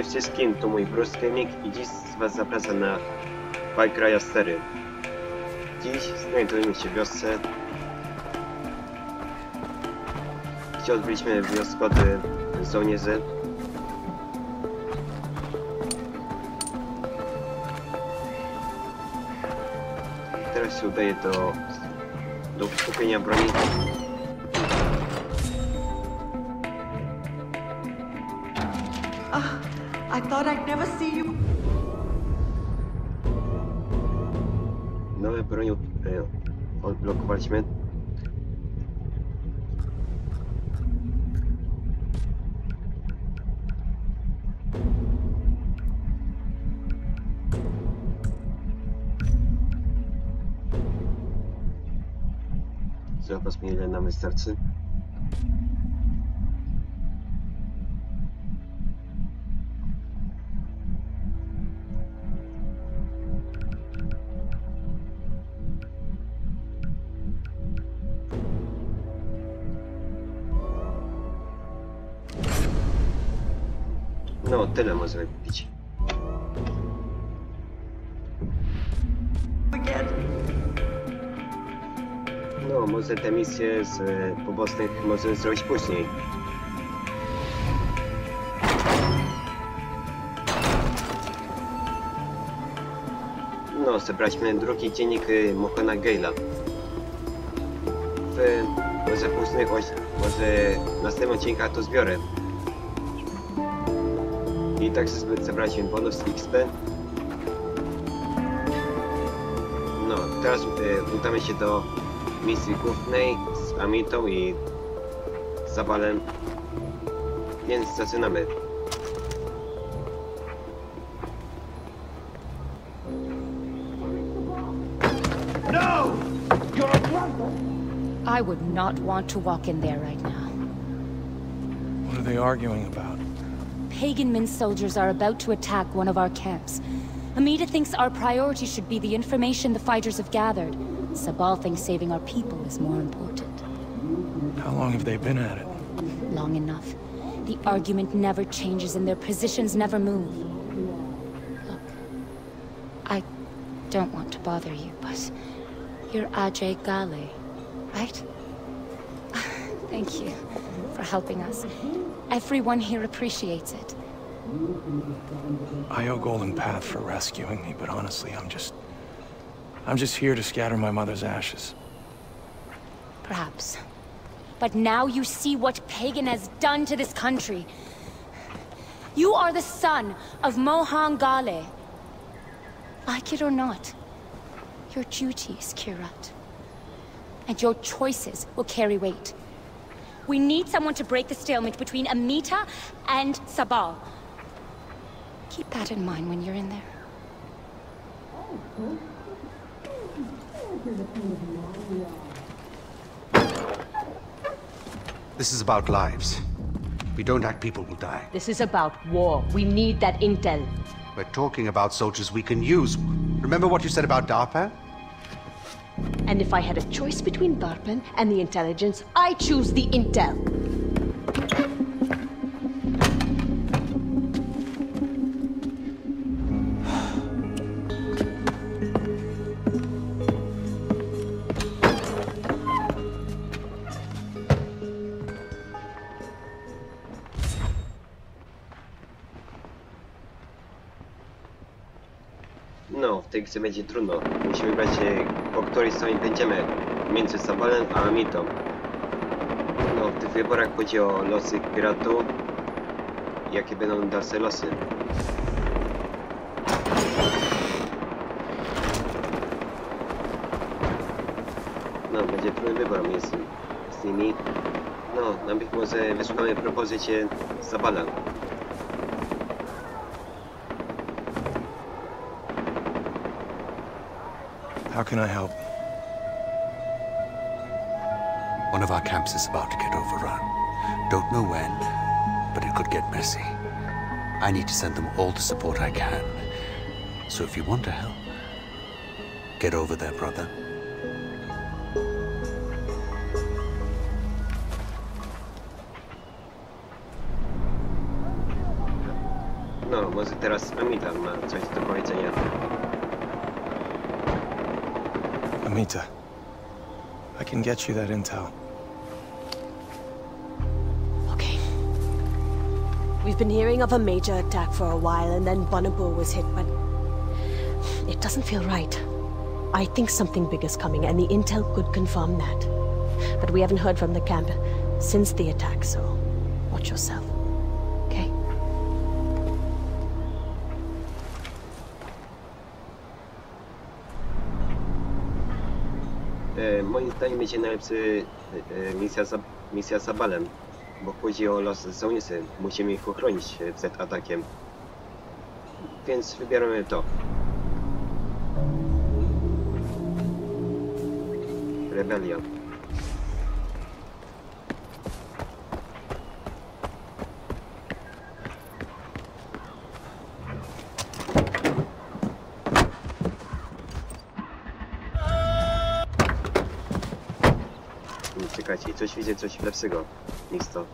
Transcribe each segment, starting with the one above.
Cześć wszystkim, to mój Bruskenik i dziś was zapraszam na Far Cry 4. Dziś znajdujemy się w wiosce, gdzie odbyliśmy wioskę od żołnierzy. Teraz się udaje do, do kupienia broni. Nowe broni e, odblokowaliśmy. Zapas mi ile nam wystarczy. No, tyle możemy kupić. No, może te misje z e, pobocznych możemy zrobić później. No, zebraliśmy drugi dziennik e, Mohana Gale'a. W może oś- może w następnym odcinkach to zbiorę. I tak zbe- zebraliśmy bonus XP. No, teraz e, udamy się do misji głównej z Amitą i Sabalem. Więc zaczynamy. I would not want to walk in there right now. What are they arguing about? Pagan soldiers are about to attack one of our camps. Amita thinks our priority should be the information the fighters have gathered. Sabal thinks saving our people is more important. How long have they been at it? Long enough. The argument never changes and their positions never move. Look, I don't want to bother you, but you're Ajay Ghale, right? Thank you for helping us. Everyone here appreciates it. I owe Golden Path for rescuing me, but honestly, I'm just... I'm just here to scatter my mother's ashes. Perhaps. But now you see what Pagan has done to this country. You are the son of Mohan Ghale. Like it or not, your duties, Kyrat. And your choices will carry weight. We need someone to break the stalemate between Amita and Sabal. Keep that in mind when you're in there. This is about lives. If we don't act, people will die. This is about war. We need that intel. We're talking about soldiers we can use. Remember what you said about Darpan? And if I had a choice between Darpan and the intelligence, I choose the intel. Będzie trudno. Musimy wybrać się, po której stronie będziemy. Między Sabalem a Amitą. No, w tych wyborach chodzi o losy piratu. Jakie będą dalsze losy. No, będzie trudny wybór między z nimi. No, najpierw może wysłuchamy propozycję Sabala. Can I help? One of our camps is about to get overrun. Don't know when, but it could get messy. I need to send them all the support I can. So if you want to help, get over there, brother. No, może teraz Amita ma coś do powiedzenia. Amita, I can get you that intel. Okay. We've been hearing of a major attack for a while, and then Banapur was hit, but it doesn't feel right. I think something big is coming, and the intel could confirm that. But we haven't heard from the camp since the attack, so watch yourself. Zdaniem będzie najlepszy e, e, misja, za, misja bo chodzi o los żołnierzy. Musimy ich ochronić e, przed atakiem. Więc wybieramy to. Rebelia. Coś widzę, coś lepszego niż to.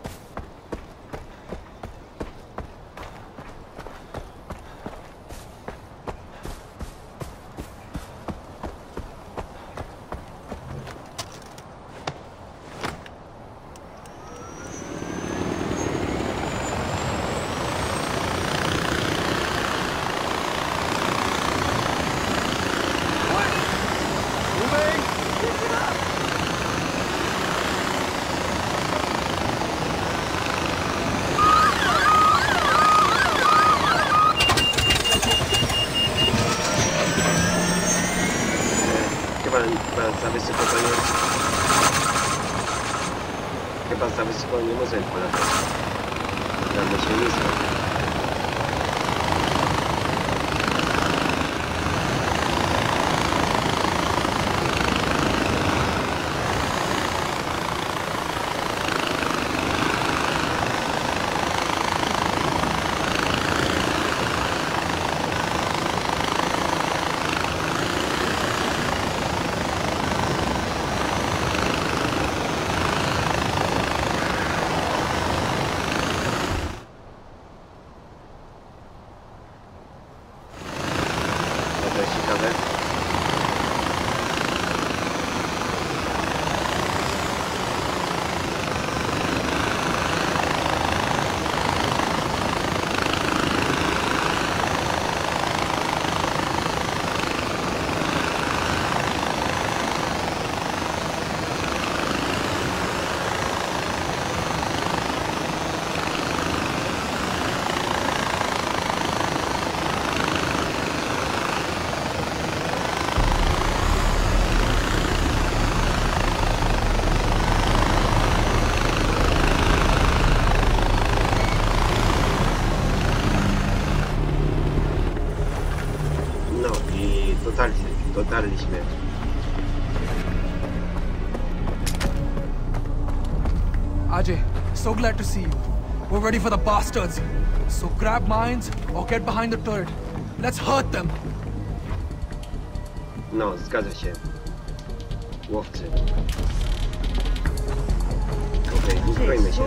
Glad to see you. We're ready for the bastards. So grab mines or get behind the turret. Let's hurt them. No, zgadza się. Łowcy. Okej, okay, uzbrojmy się.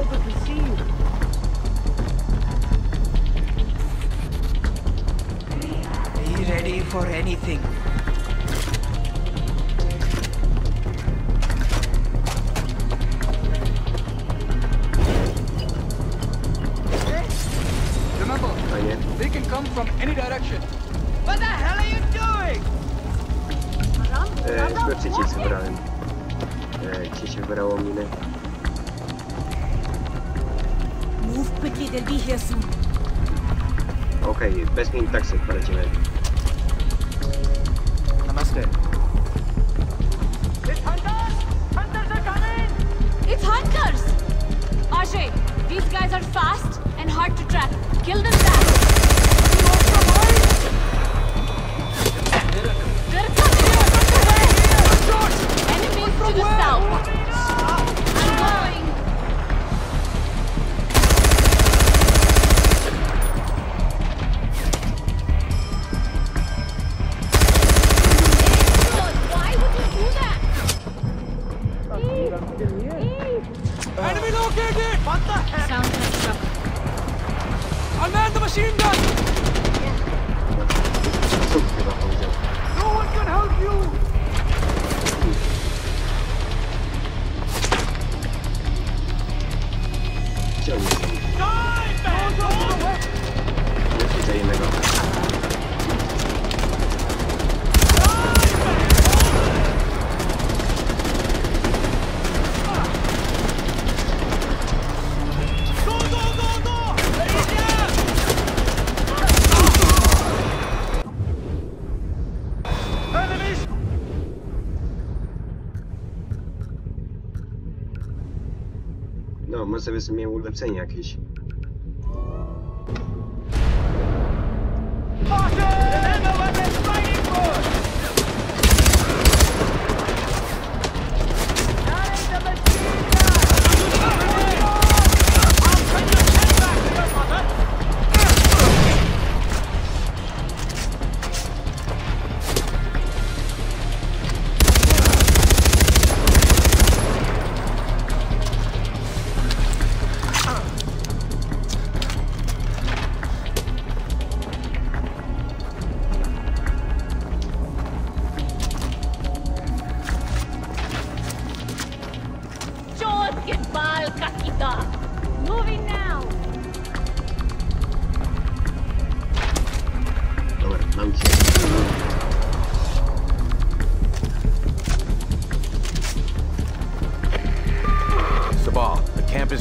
Be ready for anything. Gdzie oni Może sobie sobie ulepszenie jakieś.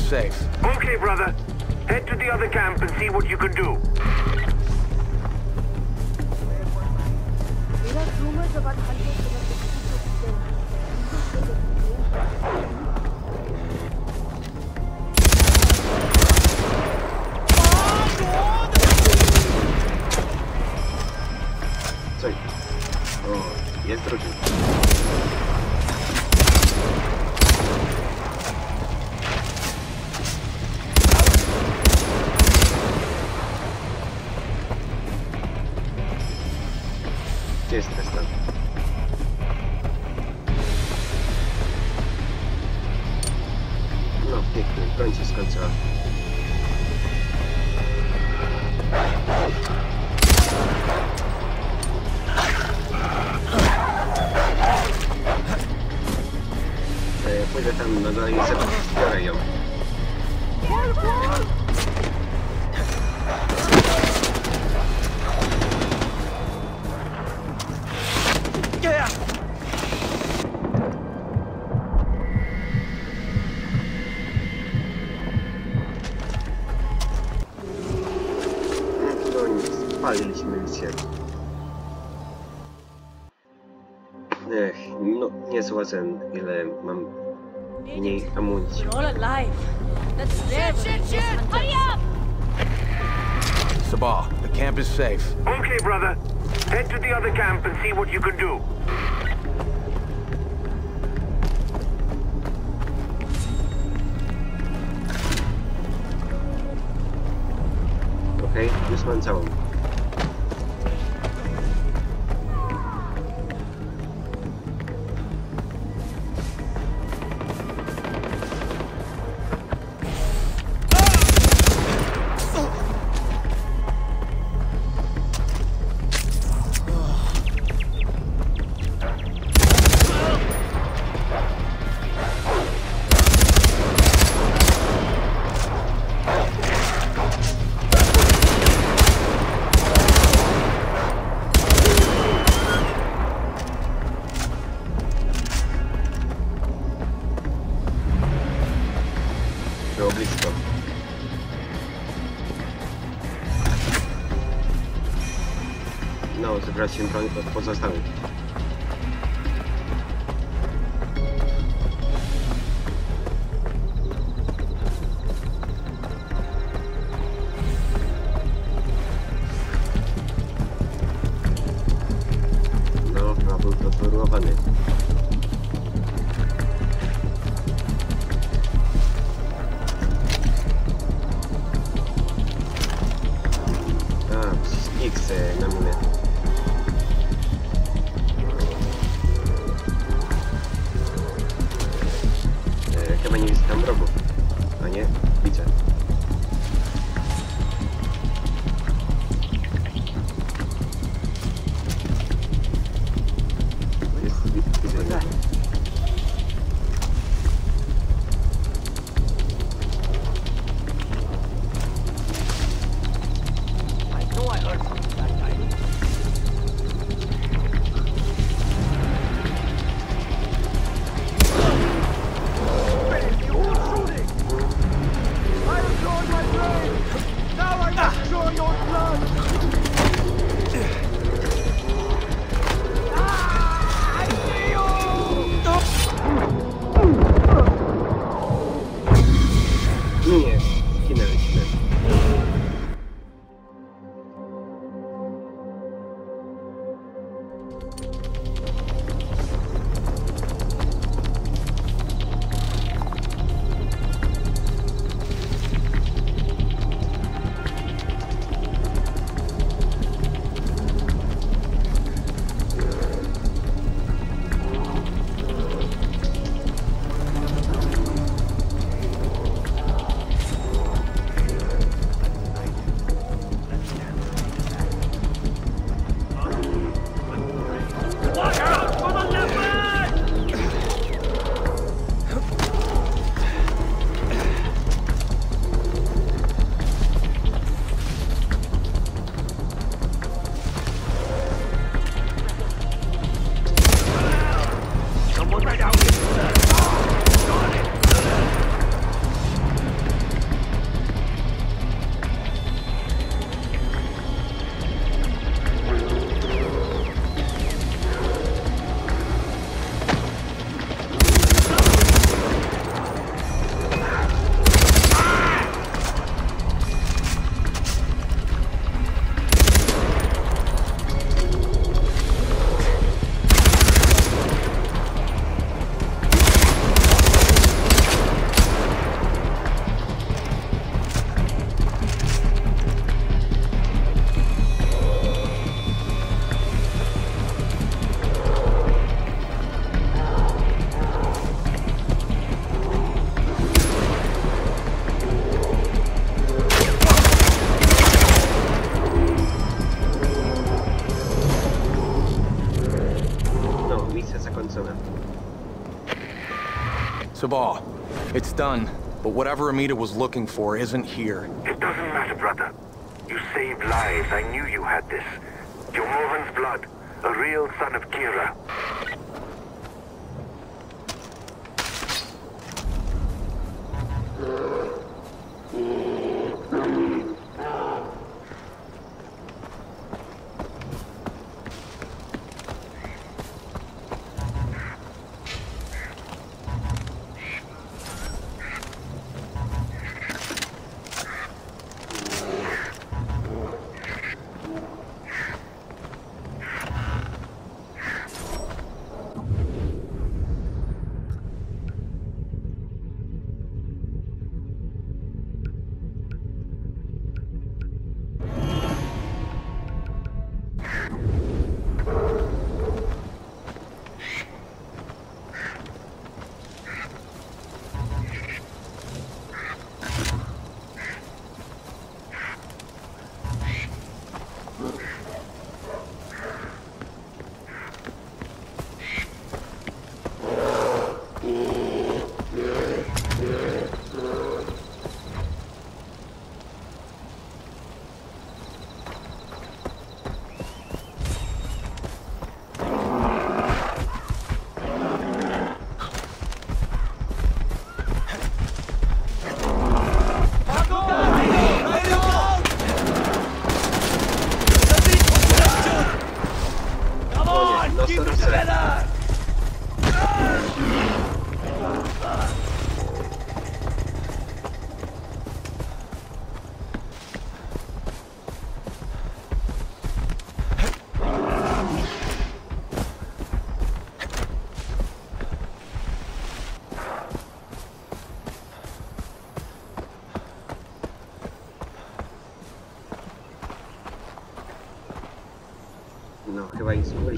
Safe. Okay, brother. Head to the other camp and see what you can do. No nie ile mam mniej amunicji. You're all alive. That's rare. Shit, shit, shit! Hurry up! Sabal, the camp is safe. Okay, brother. Head to the other camp and see what you can do. Okej, już mam całą. grać im pozostałych. Sabal, it's done. But whatever Amita was looking for isn't here. It doesn't matter, brother. You saved lives. I knew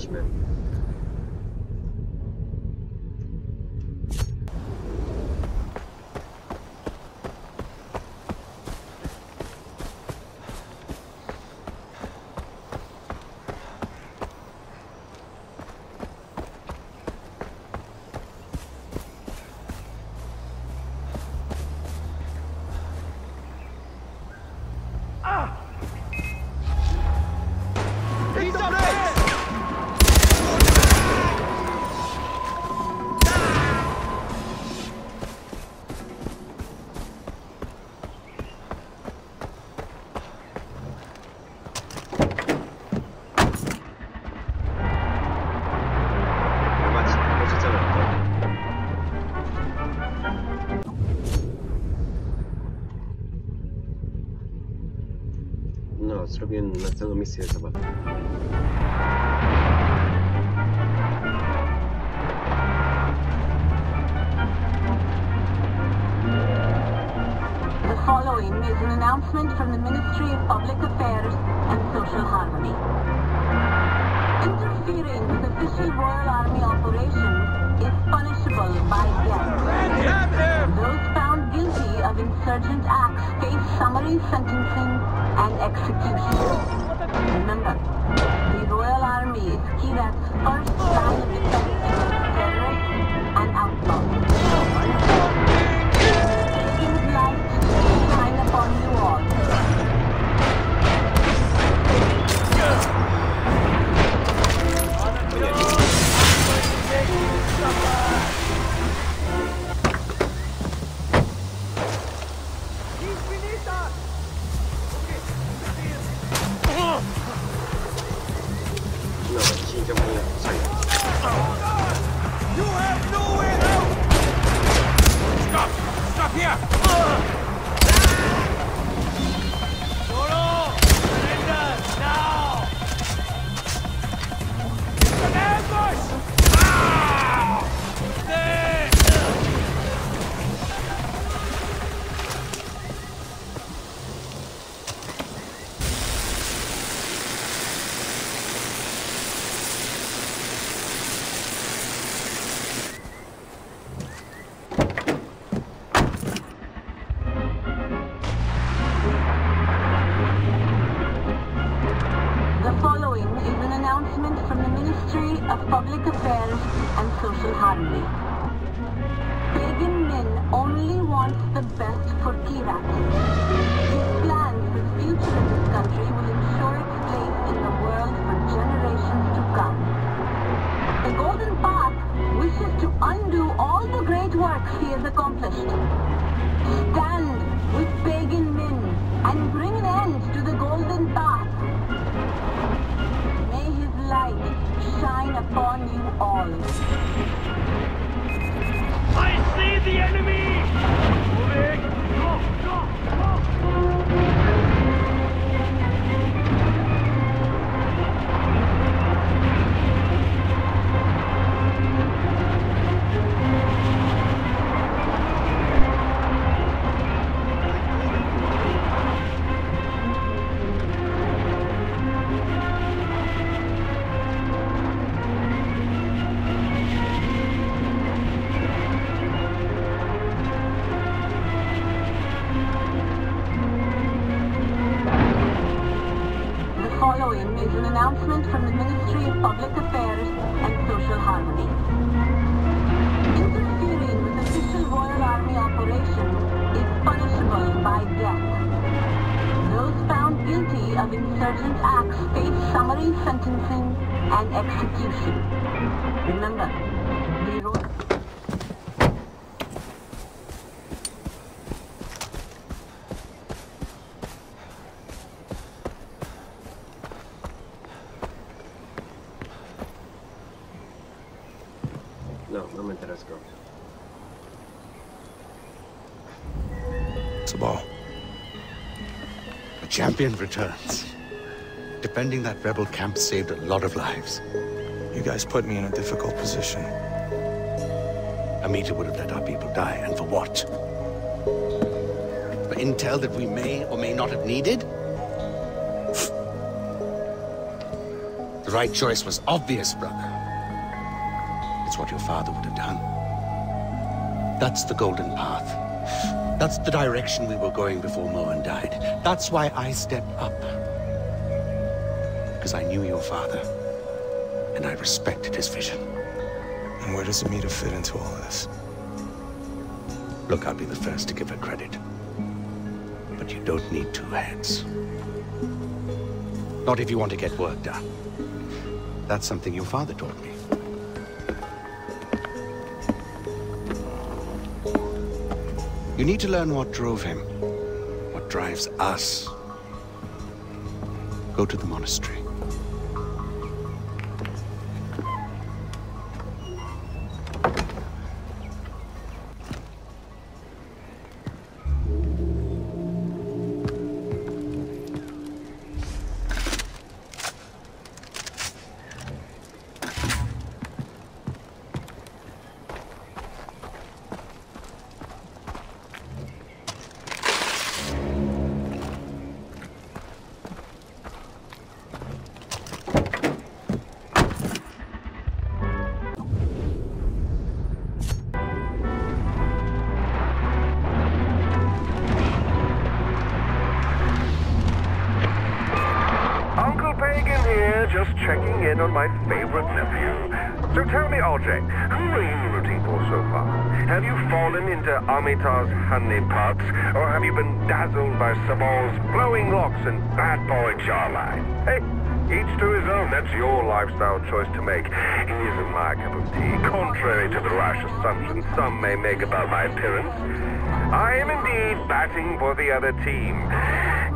infelizmente. No, zrobię następną misję, zobacz. The following is an announcement from the Ministry of Public Affairs and Social Harmony. Interfering with official Royal Army operations is punishable by death. Those found guilty of insurgent acts face summary sentencing and execution. Remember, the Royal Army is Kyrat's first A champion returns. Defending that rebel camp saved a lot of lives. you guys put me in a difficult position. Amita would have let our people die, and for what? For intel that we may or may not have needed? The right choice was obvious, brother. It's what your father would have done. That's the golden path. That's the direction we were going before Mohan died. That's why I stepped up. Because I knew your father, and I respected his vision. And where does Amita fit into all this? Look, I'll be the first to give her credit. But you don't need two heads. Not if you want to get work done. That's something your father taught me. You need to learn what drove him, what drives us. Go to the monastery. On my favorite nephew. So tell me, Ajay, who are you rooting for so far? Have you fallen into Amita's honeypots, or have you been dazzled by Sabal's flowing locks and bad boy jawline? Hey, each to his own. That's your lifestyle choice to make. He isn't my cup of tea, contrary to the rash assumptions some may make about my appearance. I am indeed batting for the other team.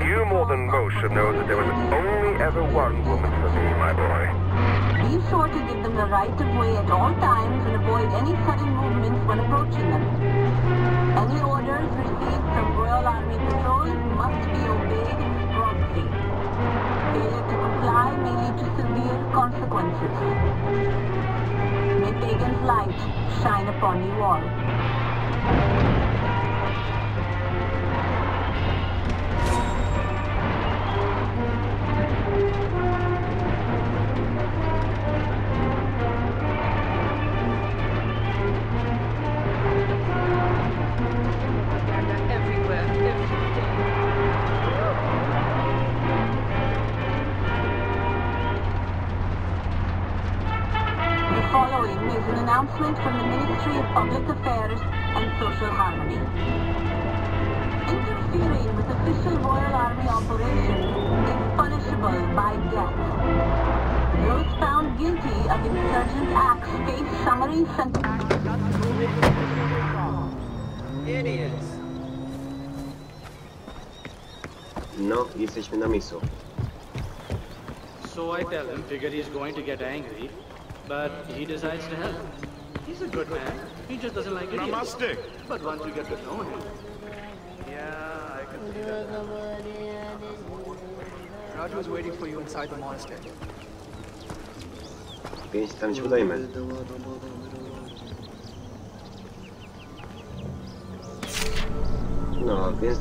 You more than most should know that there was only ever one woman for me, my boy. Be sure to give them the right of way at all times and avoid any sudden movements when approaching them. Any orders received from Royal Army patrols must be obeyed promptly. Failure to comply may lead to severe consequences. May Pagan's light shine upon you all. Public Affairs and Social Harmony. Interfering with official Royal Army operation is punishable by death. Those found guilty of insurgent acts face summary sentence. Idiots! No, jesteśmy na miejscu. So I tell him, figure he's going to get angry, but he decides to help. He's a good man. He just doesn't like idiots. Namaste. But once you get to know him, yeah, I can see that. Raju is waiting for you inside the monastery. Więc tam się udajmy. No, więc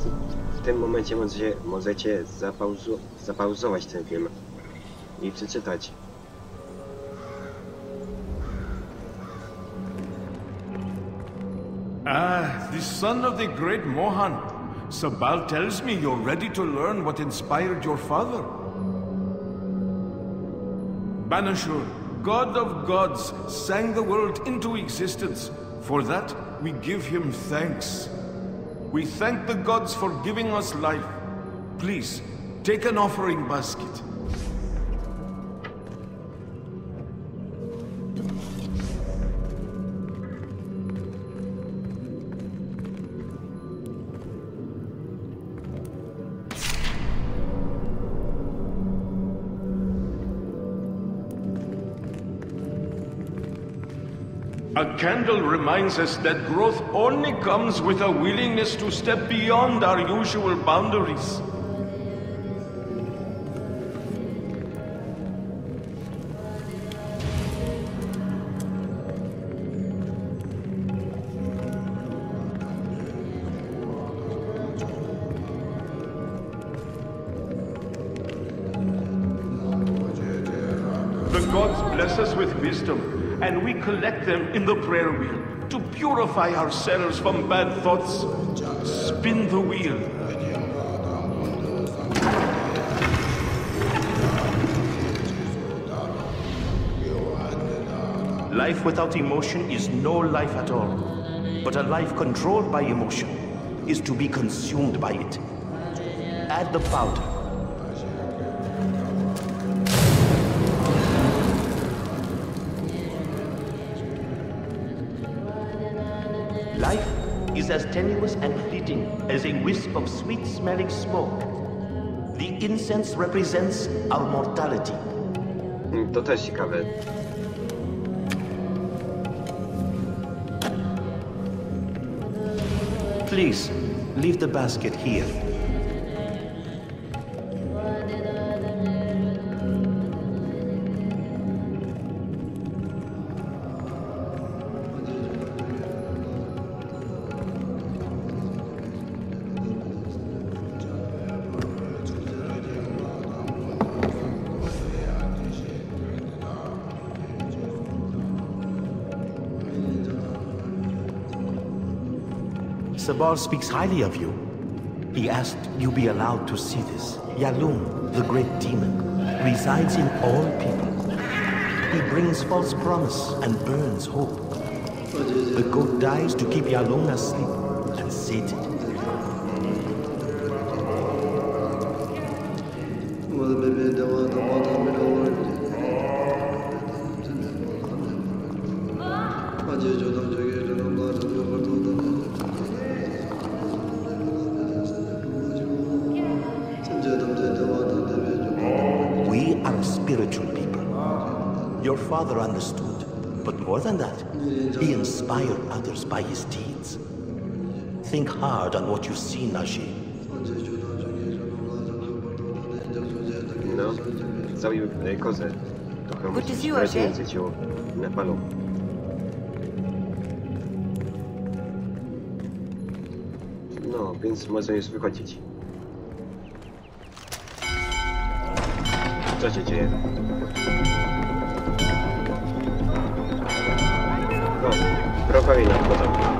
w tym momencie możecie, możecie zapauzu, zapauzować ten film i przeczytać. Ah, the son of the great Mohan. Sabal tells me you're ready to learn what inspired your father. Banashur, god of gods, sang the world into existence. For that, we give him thanks. We thank the gods for giving us life. Please, take an offering basket. Candle reminds us that growth only comes with a willingness to step beyond our usual boundaries. And we collect them in the prayer wheel to purify ourselves from bad thoughts. Spin the wheel. Life without emotion is no life at all. But a life controlled by emotion is to be consumed by it. Add the powder. Is as tenuous and fleeting as a wisp of sweet smelling smoke. The incense represents our mortality. Mm, To też ciekawe. Please, leave the basket here. Sabal speaks highly of you. He asked you be allowed to see this. Yalung, the great demon, resides in all people. He brings false promise and burns hope. The goat dies to keep Yalung asleep and sated. He inspired others by his deeds. Think hard on what you see, Najee. No, zabił kozę. Trochę Good to see you, brać Ajay. między ciło w Nepalu. No, więc można już wychodzić. Co się dzieje? 係な方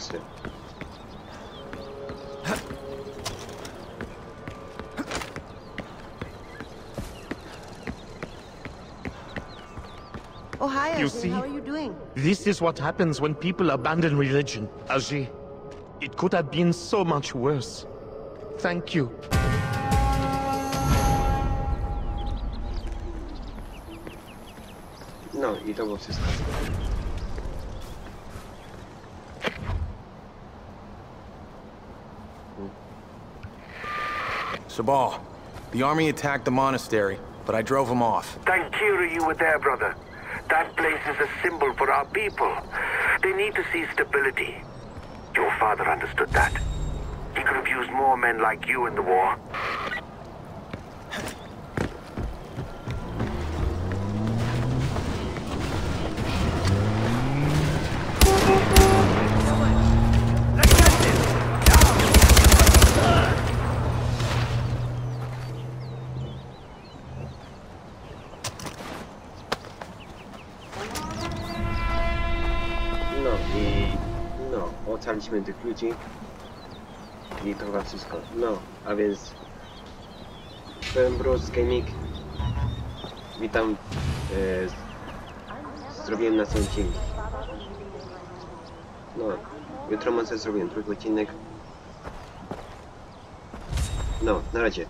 to byli wszyscy. Oh, hi, You Ajay. see? How are you doing? This is what happens when people abandon religion, Ajay. It could have been so much worse. Thank you. No i to było wszystko. Sabal, the army attacked the monastery, but I drove them off. Thank you you were there, brother. That place is a symbol for our people. They need to see stability. Your father understood that. He could have used more men like you in the war. Ocaliśmy tych ludzi. I to chyba wszystko. No, a więc... Byłem Bruce Gaming. Witam. E, zrobiłem na sam dzień. No, jutro może zrobię drugi odcinek. No, na razie.